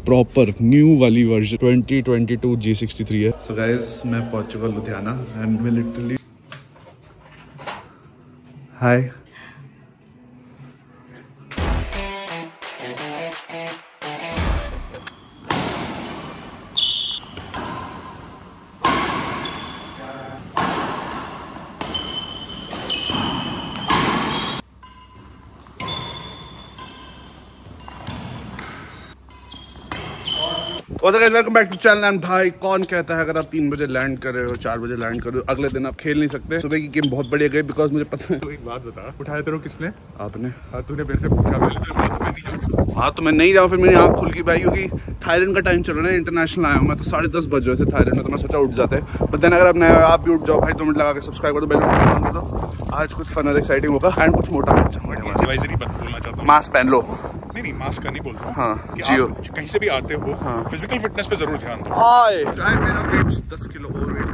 Proper new वाली version 2022 G63 है। सो so guys मैं पहुँच चुका लुधियाना एंड मैं literally hi welcome back to channel and भाई कौन कहता है अगर आप तीन बजे लैंड कर रहे हो चार बजे लैंड कर रहे हो अगले दिन आप खेल नहीं सकते। सुबह की गेम बहुत बढ़िया गई बिकॉज़ मुझे पता है। तो एक बात बता उठाया तेरे किसने? आपने। हाँ तूने मेरे से पूछा पहले तो मैं नहीं जानता हाँ तो मैं नहीं जाऊँ फिर मेरी आँख खुल गई भाई क्योंकि थाईलैंड का टाइम चल रहा है इंटरनेशनल आया हूँ मैं तो साढ़े दस बज रहे थे थाईलैंड में तो मैं सोचा उठ जाते हैं। बट देन अगर आप नए आप भी उठ जाओ भाई दो मिनट लगा के सब्सक्राइब कर दो बेल कर दो। आज कुछ फन और एक्साइटिंग होगा एंड कुछ मोटा अच्छा मास्क पहन लो। नहीं नहीं मास्क का नहीं बोलता रहा हूँ। हाँ, कि जियो। आप कहीं से भी आते हो हाँ, फ़िज़िकल फिटनेस पे ज़रूर ध्यान दो। आए। मेरा वेट 10 किलो और वेट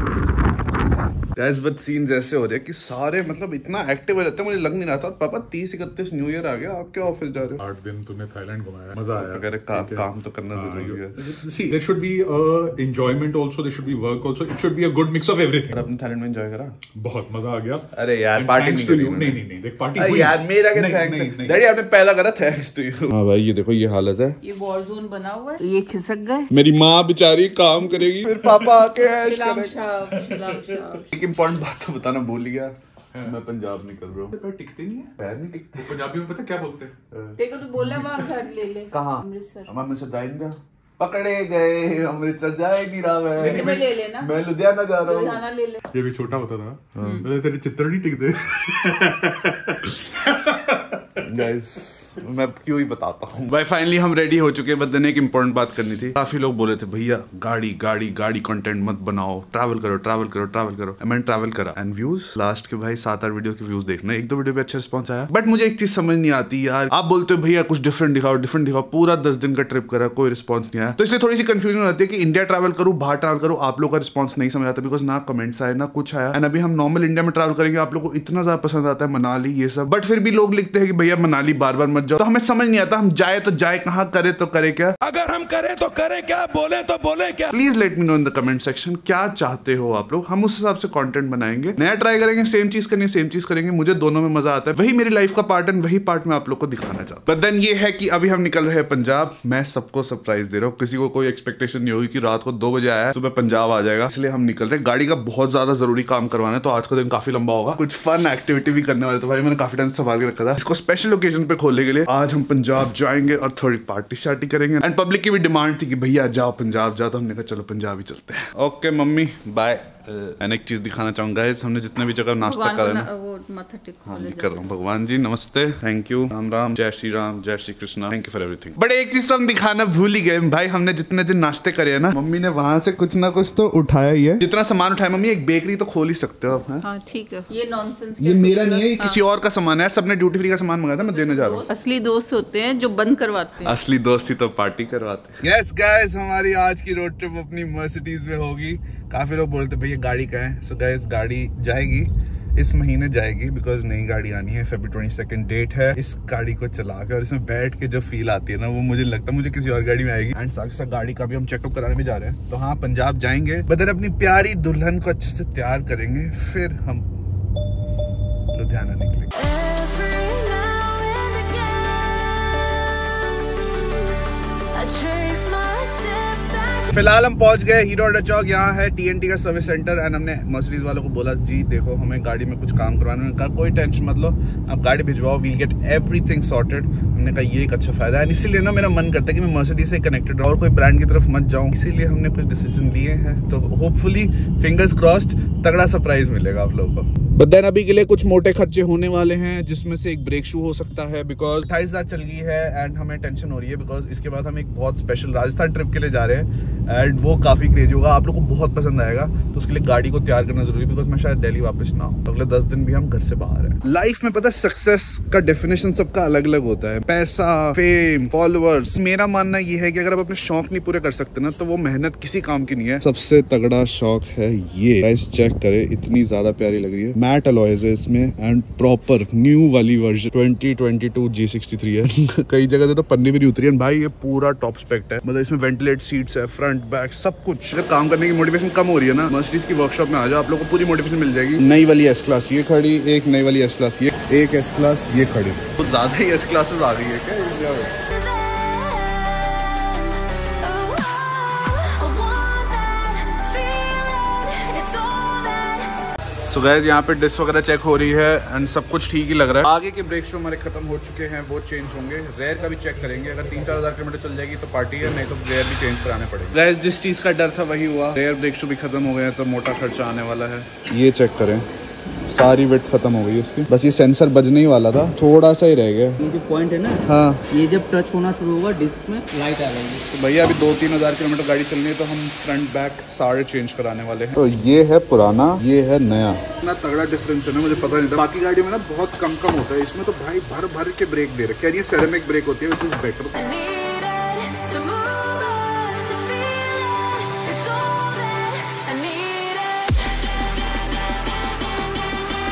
गैस बट सीन्स ऐसे हो रहे हैं कि सारे मतलब इतना एक्टिव हो जाते हैं मुझे लग नहीं रहा था। पापा तीस इकतीस न्यू ईयर आ गया आप क्या ऑफ़िस जा रहे हो? आठ दिन तूने थाईलैंड घुमाया। मज़ा आया। अगर का, काम तो करना हाँ, ज़रूरी है। See, there should be uh, enjoyment also. There should be work also. It should be a good mix of everything. अपने थाईलैंड में एंजॉय करा? बहुत मज़ा आ गया। अरे यार, thanks नहीं करी नहीं नहीं नहीं देख पार्टी अरे हुई। यार मेरा क्या थैंक्स नहीं, नहीं। डैडी आपने पहला करा थैंक्स टू यू हाँ भाई ये देखो ये हालत है। ये वॉर जोन बना हुआ है। ये खिसक गए। मेरी माँ बेचारी काम करेगी। फिर पापा आके ऐश करेगा। इम्पोर्टेंट बात तो बताना भूल गया। मैं पंजाब निकल रहा हूँ। पैर टिकते नहीं है? पैर नहीं टिकते। पंजाबी में पता क्या बोलते हैं? तेरे को तो बोला वहाँ घर ले ले। कहाँ? अमृतसर। हम अमृतसर ही नहीं पकड़े गए। अमृतसर जा ही। नहीं रहा मैं तुम्हें ले लेना। मैं लुधियाना जा रहा हूँ। ले ले। ये भी छोटा होता था। पहले तेरे चित्र नहीं टिकते। गाइस मैं क्यों ही बताता हूँ? भाई फाइनली हम रेडी हो चुके हैं, बट देन एक इम्पोर्टेंट बात करनी थी। काफ़ी लोग बोले थे, भैया, गाड़ी गाड़ी गाड़ी कंटेंट मत बनाओ। ट्रैवल करो ट्रैवल करो ट्रैवल करो। मैंने ट्रैवल करा। एंड व्यूज़ लास्ट के भाई सात आठ वीडियो के व्यूज़ देखना। एक दो वीडियो पे अच्छा रिस्पॉन्स आया। बट मुझे एक चीज़ समझ नहीं आती यार। आप बोलते हो, भैया, कुछ डिफरेंट दिखाओ डिफरेंट दिखाओ। पूरा दस दिन का ट्रिप करा, कोई रिस्पॉन्स नहीं आया। तो इसलिए थोड़ी सी कंफ्यूजन होती है कि इंडिया ट्रैवल करूँ, बाहर ट्रैवल करूँ, आप लोग का रिस्पॉन्स नहीं समझ आता बिकॉज़ ना कमेंट्स आए, ना कुछ आया। एंड अभी हम नॉर्मल इंडिया में ट्रैवल करेंगे, आप लोग को इतना ज़्यादा पसंद आता है मनाली, ये सब। बट फिर भी लोग लिखते हैं कि, भैया, मनाली बार बार मत जाओ। तो हमें समझ नहीं आता हम जाए तो जाए कहाँ करे तो करे क्या? अगर हम करें तो करें क्या बोले तो बोले क्या? Please let me know in the comment section क्या चाहते हो आप लोग? हम उस हिसाब से कॉन्टेंट बनाएँगे। नया ट्राई करेंगे सेम चीज़ करनी सेम चीज़ करेंगे। मुझे दोनों में मज़ा आता है। वही मेरी लाइफ का पार्ट एंड वही पार्ट में आप लोग को दिखाना चाहता हूँ। बट देन ये है कि अभी हम निकल रहे हैं पंजाब। मैं सबको सरप्राइज़ दे रहा हूँ। किसी को कोई एक्सपेक्टेशन नहीं होगी कि रात को दो बजे आया है, सुबह पंजाब आ जाएगा। इसलिए हम निकल रहे हैं। गाड़ी का बहुत ज़्यादा ज़रूरी काम करवाना है तो आज का दिन काफ़ी लंबा होगा। कुछ फन एक्टिविटी भी करने वाले तो भाई मैंने काफ़ी टाइम संभाल के रखा था। इसको स्पेशल ओकेजन पे खोलने के लिए। आज हम पंजाब जाएँगे और थोड़ी पार्टी शार्टी करेंगे। एंड पब्लिक की भी डिमांड थी कि भैया जाओ पंजाब, जाओ तो हमने कहा चलो पंजाब ही चलते हैं। ओके मम्मी बाय मैंने एक चीज़ दिखाना चाहूँगा। guys, हमने जितने भी जगह नाश्ता करा ना वो माथा टेको हाँ जी कर रहा हूँ। भगवान जी नमस्ते। Thank you Ram Ram. जय श्री राम। जय Shri Krishna. Thank you for everything but एक चीज़ तो हम दिखाना भूल ही गए। भाई हमने जितने दिन नाश्ते करे ना मम्मी ने वहाँ से कुछ ना कुछ तो उठाया ही है। जितना सामान उठाया मम्मी एक बेकरी तो खोल ही सकते हो आप हैं? हाँ ठीक है। ये नॉनसेंस ये मेरा नहीं है ये किसी और का सामान है। सबने ड्यूटी फ्री का सामान मंगाया था मैं देने जा रहा हूँ। असली दोस्त होते हैं जो बंद करवाते हैं। असली दोस्त ही तो पार्टी करवाते हैं। यस गाइस हमारी आज की रोड ट्रिप अपनी मर्सिडीज में होगी। काफ़ी लोग बोलते भैया, गाड़ी का है? सो गाइस गाड़ी जाएगी। इस महीने जाएगी बिकॉज़ नई गाड़ी आनी है। फेब्रुवरी ट्वेंटी सेकंड डेट है। इस गाड़ी को चला के और इसमें बैठ के जो फील आती है ना, वो मुझे लगता है मुझे किसी और गाड़ी में आएगी। एंड साथ साथ गाड़ी का भी हम चेकअप कराने भी जा रहे हैं। तो हाँ पंजाब जाएँगे। बदर अपनी प्यारी दुल्हन को अच्छे से तैयार करेंगे। फिर हम लुधियाना निकलेंगे। I my. फ़िलहाल हम पहुँच गए हीरो अड्डा चौक, यहाँ है टीएनटी का सर्विस सेंटर एंड हमने मर्सिडीज वालों को बोला, जी, देखो, हमें गाड़ी में कुछ काम करवाना है। कहा, कोई टेंशन मत लो, आप गाड़ी भिजवाओ वील गेट एवरीथिंग सॉर्टेड हमने कहा, ये एक अच्छा फ़ायदा है। इसीलिए ना मेरा मन करता है कि मैं मर्सिडीज से कनेक्टेड और कोई ब्रांड की तरफ़ मत जाऊँ। इसीलिए हमने कुछ डिसीज़न लिए हैं तो होपफुली फिंगर्स क्रॉस्ड तगड़ा सरप्राइज़ मिलेगा आप लोगों को। बट देन अभी के लिए कुछ मोटे खर्चे होने वाले हैं, जिसमें से एक ब्रेक शू हो सकता है बिकॉज़ अट्ठाईस चल गई है एंड हमें टेंशन हो रही है बिकॉज़ इसके बाद हम एक बहुत स्पेशल राजस्थान ट्रिप के लिए जा रहे हैं। एंड वो काफ़ी क्रेजी होगा। आप लोग को बहुत पसंद आएगा। तो उसके लिए गाड़ी को तैयार करना ज़रूरी बिकॉज़ मैं शायद दिल्ली वापस ना हूँ अगले दस दिन भी हम घर से बाहर हैं। लाइफ में पता है सक्सेस का डेफिनेशन सबका अलग अलग होता है। पैसा फेम फॉलोअर्स मेरा मानना ये है कि अगर आप अपने शौक नहीं पूरे कर सकते ना तो वो मेहनत किसी काम की नहीं है। सबसे तगड़ा शौक है ये। चेक करें। इतनी ज़्यादा प्यारी लग रही है। मैट अलॉयज है इसमें एंड प्रॉपर न्यू वाली वर्जन 2022 G63 है। कई जगह से तो पन्नी भी नहीं उतरी है। भाई, ये पूरा टॉप स्पेक्ट है। मतलब इसमें वेंटिलेट सीट्स है फ्रंट बैक सब कुछ। अगर काम करने की मोटिवेशन कम हो रही है ना मर्सिडीज की वर्कशॉप में आ जाओ आप लोग को पूरी मोटिवेशन मिल जाएगी। नई वाली एस क्लास ये खड़ी एक नई वाली एस क्लास ये एक एस क्लास ये खड़ी। कुछ ज़्यादा ही एस क्लासेस आ गई है क्या? सो गैस यहाँ पे डिस्क वगैरह चेक हो रही है एंड सब कुछ ठीक ही लग रहा है। आगे के ब्रेक शो हमारे खत्म हो चुके हैं वो चेंज होंगे। रेयर का भी चेक करेंगे। अगर तीन चार हज़ार किलोमीटर चल जाएगी तो पार्टी है नहीं तो रेयर भी चेंज कराने पड़ेगा। गैस जिस चीज़ का डर था वही हुआ। रेयर ब्रेक शो भी खत्म हो गया तो मोटा खर्चा आने वाला है। ये चेक करें। सारी वेट खत्म हो गई उसकी। बस ये सेंसर बजने ही वाला था। थोड़ा सा ही रह गया। ये जो पॉइंट है ना? हाँ। ये जब टच होना शुरू होगा डिस्क में लाइट आ जाएगी। तो भैया अभी दो तीन हज़ार किलोमीटर गाड़ी चलनी है तो हम फ्रंट बैक सारे चेंज कराने वाले हैं। तो ये है पुराना ये है नया। इतना तगड़ा डिफरेंस है ना मुझे पता नहीं था। बाकी गाड़ी में ना बहुत कम कम होता है। इसमें तो भाई भर भर के ब्रेक दे रखे हैं। ये सेरेमिक ब्रेक होती है विच इज़ बेटर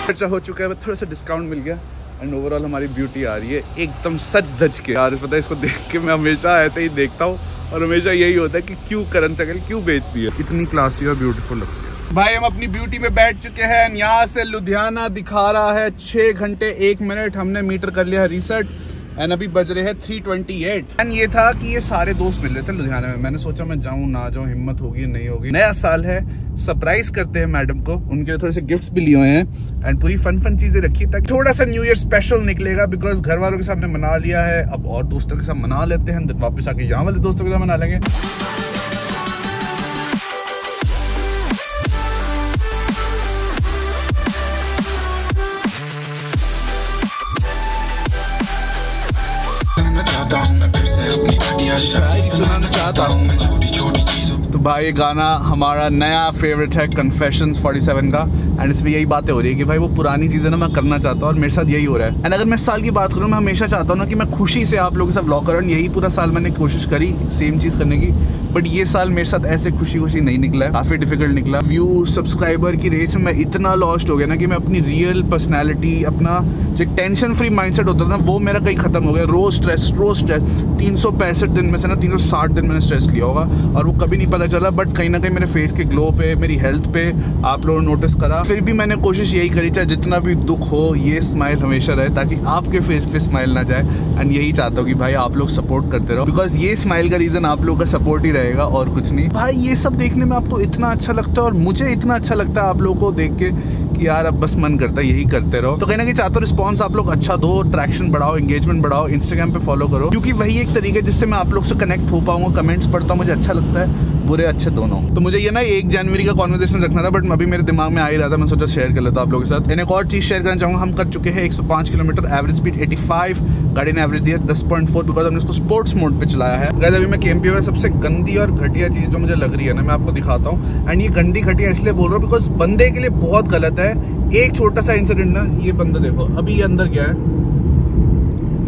खर्चा हो चुका है थोड़ा सा डिस्काउंट मिल गया। एंड ओवरऑल हमारी ब्यूटी आ रही है एकदम सच धज के। यार पता है इसको देख के मैं हमेशा ऐसे ही देखता हूँ और हमेशा यही होता है कि क्यों करण सकल क्यों बेचती है इतनी क्लासी और ब्यूटीफुल लगती है। भाई हम अपनी ब्यूटी में बैठ चुके हैं यहाँ से लुधियाना दिखा रहा है छः घंटे एक मिनट हमने मीटर कर लिया है रिसेट एंड अभी बज रहे हैं 328 एंड ये था कि ये सारे दोस्त मिल रहे थे लुधियाना में। मैंने सोचा मैं जाऊँ, ना जाऊँ, हिम्मत होगी, नहीं होगी। नया साल है सरप्राइज़ करते हैं मैडम को। उनके लिए थोड़े से गिफ्ट्स भी लिए हुए हैं। एंड पूरी फन फन चीज़ें रखी ताकि थोड़ा सा न्यू ईयर स्पेशल निकलेगा बिकॉज़ घर वालों के सामने मना लिया है। अब और दोस्तों के साथ मना लेते हैं वापस आके यहाँ वाले दोस्तों के साथ मना लेंगे। सुनाना चाहता हूँ मैं छोटी छोटी चीज़ों तो भाई गाना हमारा नया फेवरेट है कन्फेशंस 47 का। एंड इसमें यही बातें हो रही है कि भाई, वो पुरानी चीज़ें ना मैं करना चाहता हूँ और मेरे साथ यही हो रहा है। एंड अगर मैं इस साल की बात करूँ, मैं हमेशा चाहता हूँ ना कि मैं खुशी से आप लोगों के साथ व्लॉग करूँ यही पूरा साल मैंने कोशिश करी सेम चीज़ करने की। बट ये साल मेरे साथ ऐसे खुशी खुशी नहीं निकला है। काफ़ी डिफ़िकल्ट निकला। व्यू सब्सक्राइबर की रेस में मैं इतना लॉस्ट हो गया ना कि मैं अपनी रियल पर्सनैलिटी अपना जो टेंशन फ्री माइंडसेट होता था वो मेरा कहीं खत्म हो गया। रोज स्ट्रेस रोज स्ट्रेस तीन दिन में से ना तीन सौ साठ दिन मैंने स्ट्रेस लिया होगा। और वो कभी नहीं पता चला बट कहीं ना कहीं मेरे फेस के ग्लो पे, मेरी हेल्थ पे आप लोगों ने नोटिस करा। फिर भी मैंने कोशिश यही करी, चाहे जितना भी दुख हो, ये स्माइल हमेशा रहे, ताकि आपके फेस पे स्माइल ना जाए। एंड यही चाहता हूँ कि भाई आप लोग सपोर्ट करते रहो। बिकॉज़ ये स्माइल का रीजन आप लोगों का सपोर्ट ही रहेगा, और कुछ नहीं। भाई, ये सब देखने में आपको इतना अच्छा लगता है, और मुझे इतना अच्छा लगता है आप लोगों को देख के कि यार अब बस मन करता है, यही करते रहो। तो कहना ना कहीं चाहता हूँ रिस्पॉन्स आप लोग अच्छा दो ट्रैक्शन बढ़ाओ एंगेजमेंट बढ़ाओ इंस्टाग्राम पे फॉलो करो। क्योंकि वही एक तरीका है जिससे मैं आप लोग से कनेक्ट हो पाऊँगा कमेंट्स पढ़ता हूँ, मुझे अच्छा लगता है, बुरे अच्छे दोनों। तो मुझे ये ना एक जनवरी का कॉन्वर्जेशन रखना था बट अभी मेरे दिमाग में आ ही रहा था, मैं सोचा शेयर कर लेता हूँ आप लोगों के साथ। एक और चीज़ शेयर करना चाहूँगा, हम कर चुके हैं 105 किलोमीटर एवरेज स्पीड 85 गाड़ी ने एवरेज दिया 10.4 बिकॉज़ हमने इसको स्पोर्ट्स मोड पे चलाया है। गाइस अभी मैं केएमपी में सबसे गंदी और घटिया चीज़ जो मुझे लग रही है ना, मैं आपको दिखाता हूँ। एंड ये गंदी, घटिया इसलिए बोल रहा हूँ बिकॉज़ बंदे के लिए बहुत गलत है। एक छोटा सा इंसिडेंट ना, ये बंदा देखो, अभी ये अंदर गया है।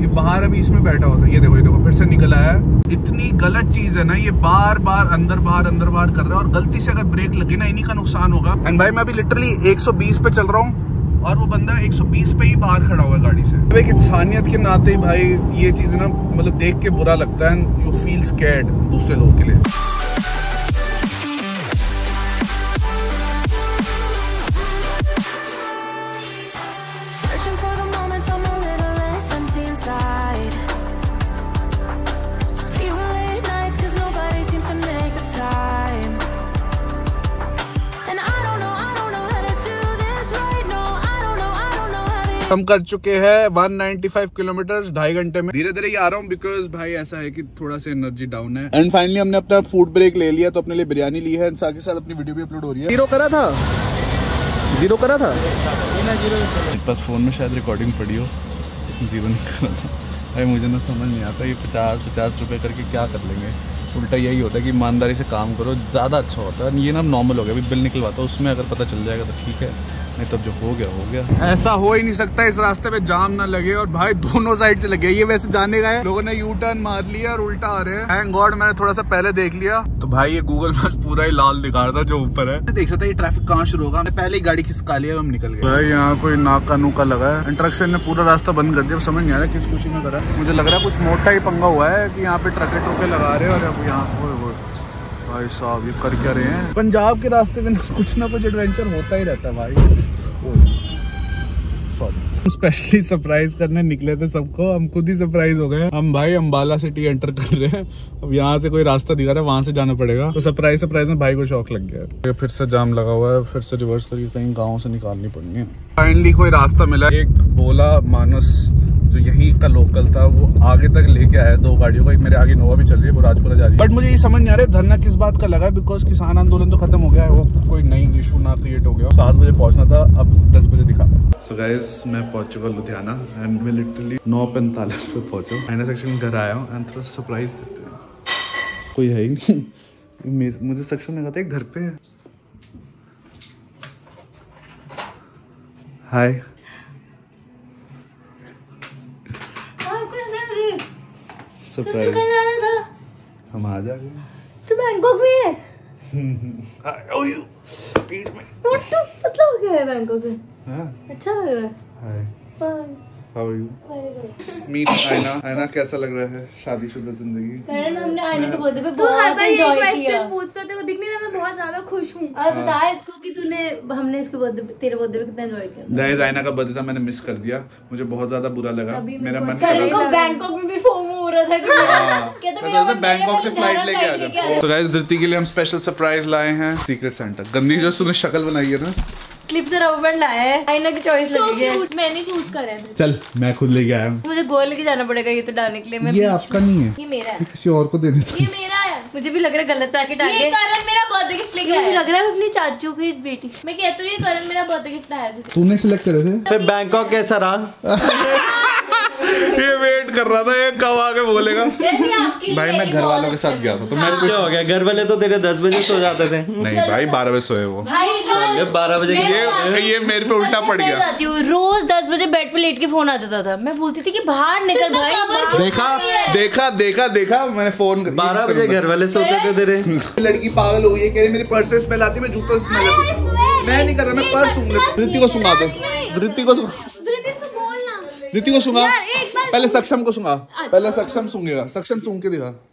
ये बाहर अभी इसमें बैठा होता है ये देखो ये देखो, फिर से निकल आया इतनी गलत चीज़ है ना, ये बार बार अंदर, बाहर अंदर, बाहर कर रहा है। और गलती से अगर ब्रेक लगे ना, इन्हीं का नुकसान होगा। एंड भाई, मैं अभी लिटरली 120 पे चल रहा हूँ। और वो बंदा 120 पे ही बाहर खड़ा हुआ है गाड़ी से। एक इंसानियत के नाते भाई, ये चीज़ ना मतलब देख के बुरा लगता है यू फील स्कैड दूसरे लोगों के लिए। हम कर चुके हैं। 195 किलोमीटर ढाई घंटे में। धीरे धीरे ही आ रहा हूँ बिकॉज़ भाई ऐसा है कि थोड़ा सा एनर्जी डाउन है। एंड फाइनली हमने अपना फ़ूड ब्रेक ले लिया तो अपने लिए बिरयानी ली है। साथ के साथ अपनी वीडियो भी अपलोड हो रही है। ज़ीरो करा था? ज़ीरो करा था? पास फ़ोन में शायद रिकॉर्डिंग पड़ी हो। ज़ीरो नहीं करा था। भाई मुझे ना समझ नहीं आता ये पचास पचास रुपए करके क्या कर लेंगे। उल्टा यही होता है कि ईमानदारी से काम करो ज़्यादा अच्छा होता है। ये ना नॉर्मल हो गया अभी बिल निकलवाता है उसमें अगर पता चल जाएगा तो ठीक है। नहीं तब जो हो गया हो गया। ऐसा हो ही नहीं सकता इस रास्ते पे जाम ना लगे और भाई दोनों साइड से लगे ये वैसे जाने का है। लोगों ने यू टर्न मार लिया और उल्टा आ रहे हैं। थैंक गॉड मैंने थोड़ा सा पहले देख लिया। तो भाई ये गूगल मैप पूरा ही लाल दिखा रहा था जो ऊपर है। देख रहा था ये ट्रैफ़िक कहाँ शुरू होगा। हमने पहले ही गाड़ी खिसका लिया हम निकल गए। भाई यहाँ कोई नाका नूका लगा है। इंट्रक्शन ने पूरा रास्ता बंद कर दिया समझ नहीं आ रहा किस खुशी में करा मुझे लग रहा है कुछ मोटा ही पंगा हुआ है कि यहाँ पे ट्रके टोके लगा रहे हैं और अब यहाँ भाई साहब ये कर क्या रहे हैं? पंजाब के रास्ते में कुछ ना कुछ एडवेंचर होता ही रहता है भाई। स्पेशली सरप्राइज़ करने निकले थे सबको। हम खुद ही सरप्राइज़ हो गए। हम भाई अम्बाला सिटी एंटर कर रहे हैं। अब यहाँ से कोई रास्ता दिखा रहा है, वहाँ से जाना पड़ेगा। तो सरप्राइज़ सरप्राइज़ में भाई को शौक लग गया। फिर से जाम लगा हुआ है, फिर से रिवर्स करके कहीं गाँव से निकालनी पड़नी है। फाइनली कोई रास्ता मिला। एक बोला मानस जो यहीं का लोकल था, वो आगे तक लेके आया दो गाड़ियों का, एक मेरे आगे नोवा भी चल रही है, वो राजपुरा जा रही है। बट मुझे ये समझ नहीं आ रहा है, धरना किस बात का लगा? बिकॉज़ किसान आंदोलन तो खत्म हो गया है, वो कोई नई इशू ना क्रिएट हो गया। सात बजे पहुँचना था, अब दस बजे दिखा सो गाइस मैं पहुँच चुका लुधियाना एंड मैं लिटरली नौ पैंतालीस पे पहुँचा फाइनल सेक्शन घर आया हूँ एंड थोड़ा सरप्राइज़ देते हैं। कोई है ही नहीं। मुझे सेक्शन में कहा था घर पे है। हाय सरप्राइज़ हम आ जाएँगे। तो बैंकॉक में है? ओ यू स्पीड में the- पतला हो गया है बैंकॉक में? अच्छा लग रहा है. हाउ यू मीट आयना। आयना कैसा लग रहा है शादीशुदा ज़िंदगी? करण हमने आईने के बर्थडे पे तू हर बहुत बार ये एंजॉय किया। क्वेश्चन पूछता तेरे को दिख नहीं रहा मैं बहुत ज़्यादा खुश हूँ। और बता इसको कि तूने हमने इसके बर्थडे तेरे बर्थडे पे कितना एंजॉय किया? गाइस आयना का बर्थडे था मैंने मिस कर दिया। मुझे बहुत ज़्यादा बुरा लगा। मेरा मन कर रहा को बैंकॉक में भी फोमो हो रहा था कि मैं मेरा सोचा birthday है, बैंकॉक से फ़्लाइट लेके आ flight तो गाइस धरती के लिए हम स्पेशल सरप्राइज़ लाए हैं। सीक्रेट सेंटर गंदी जो तूने शक्ल बनाई है ना। क्लिप से रबर बैंड लाया है। आईना की चॉइस so लगेगी है। क्यूट मैंने चूज़ करा है। चल मैं खुद लेके आया हूँ। मुझे गोल लेके जाना पड़ेगा ये तो डालने के लिए मैं ये आपका नहीं है। ये मेरा है। किसी और को देने ये मेरा है। मुझे भी लग रहा है गलत पैकेट आ ये गया करण मेरा बर्थडे गिफ्ट लेके मुझे लग रहा है अपनी चाचू की बेटी। मैं कहती हूँ ये करण मेरा बर्थडे गिफ्ट आया था तूने सिलेक्ट करे थे। फिर बैंकॉक कैसा रहा? ये वेट कर रहा था ये कब आके बोलेगा। भाई मैं घर वालों के साथ गया था तो मैं क्या हो गया? घर वाले तो तेरे दस बजे सो जाते थे। नहीं भाई बारह बजे सोए वो। बारह बजे ये ये मेरे पे उल्टा पड़ गया। रोज दस बजे बेड पे लेट के फ़ोन आ जाता था। मैं बोलती थी कि बाहर निकल भाई देखा देखा देखा देखा मैंने फ़ोन बारह बजे घर वाले सोते थे तेरे। लड़की पागल हो गई है कह रही मेरे पर्स स्मेल आती है मैं जूतों से स्मेल आती मैं नहीं कर रहा मैं पर्स सूंघ रहा धृति को सुंगा दो। धृति को इसको धृति को सुंगा बार- पहले सक्षम को सुंगा पहले सक्षम सूंघेगा सक्षम सूंघ के दिखा।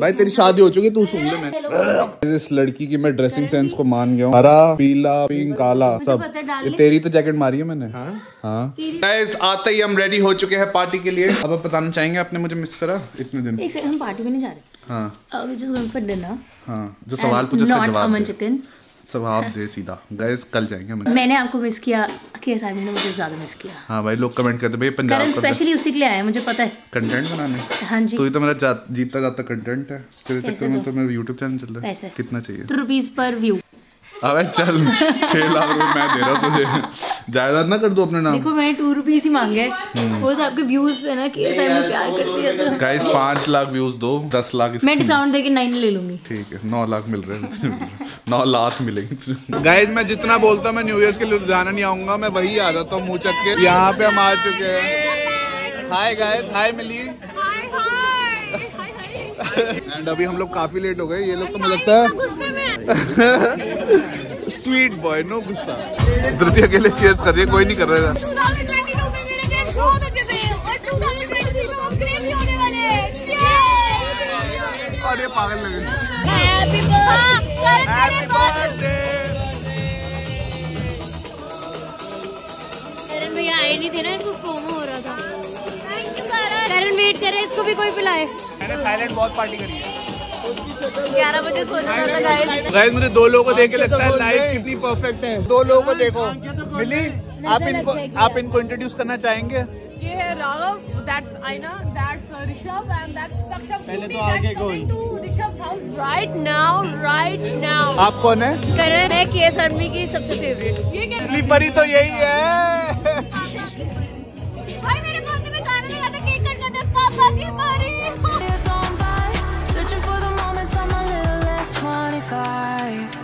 भाई तेरी शादी हो चुकी तू सूंघ ले मैं। इस लड़की की मैं ड्रेसिंग सेंस को मान गया हरा पीला पिंक काला सब पता है, डाल ये तेरी तो जैकेट मारी है मैंने। हाँ। गाइस आते ही हम रेडी हो चुके हैं पार्टी के लिए। अब आप बताना चाहेंगे आपने मुझे मिस करा इतने दिन? एक हम पार्टी में नहीं जा रहे। हाँ। We just going for dinner हाँ जो सवाल पूछा उसका जवाब अमन दे सीधा। गैस कल जाएँगे मैं। मैंने आपको मिस किया। के असाइनमेंट ने मुझे ज़्यादा मिस किया। हाँ भाई लोग कमेंट करते भाई पंजाब स्पेशली उसी के लिए आया मुझे पता है। कंटेंट बनाने? हाँ जी। तो ये तो मेरा जीता जाता कंटेंट है। तेरे चक्कर में तो? मेरा यूट्यूब चैनल चल रहा है। कितना चाहिए? रुपीज़ पर व्यू अबे चल छह लाख रुपए मैं दे रहा हूँ तुझे। जायदाद ना कर दो अपने नाम। देखो मैंने टू रुपीज़ ही मांगे। हम्म। वो तो आपके व्यूज़ पे ना कि असाइनमेंट प्यार करती है तो। गाइस पाँच लाख व्यूज़ दो दस लाख मैं डिस्काउंट देके नाइन ले लूँगी। ठीक है नौ लाख मिल रहे हैं। नौ लाख मिलेंगे। गाइस मैं जितना बोलता मैं न्यू ईयर के लिए लुधियाना नहीं आऊँगा मैं वही आ जाता हूँ मुँह चक के। यहाँ पे हम आ चुके हैं। Hi guys hi milli. And अभी हम लोग काफ़ी लेट हो गए ये लोग तो मुझे लगता है स्वीट बॉय नो गुस्सा धृति अकेले चीयर्स कर रही है कोई नहीं कर रहा है और पागल लग। करण भैया आए नहीं थे ना इनको प्रोमो हो रहा था। करण। वेट कर रहे इसको भी कोई पिलाए। मैंने थाईलैंड बहुत पार्टी करी है। ग्यारह बजे था गाइस। गाइस मुझे दो लोगों को देख के लगता है लाइफ कितनी परफेक्ट है। दो लोगों को देखो। मिली आप इनको आप इनको इंट्रोड्यूस करना चाहेंगे? ये है Raghav that's Aina that's Rishabh and that's Saksham. पहले तो आगे कौन? To Rishabh house right now right now आप कौन है? करण के एस आर्मी की सबसे फेवरेट ये स्लीपरी तो यही है। five.